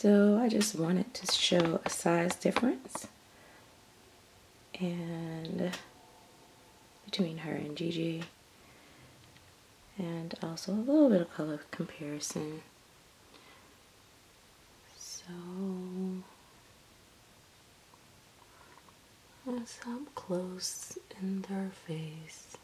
So I just wanted to show a size difference and between her and Gigi and also a little bit of color comparison. So that's up close in their face.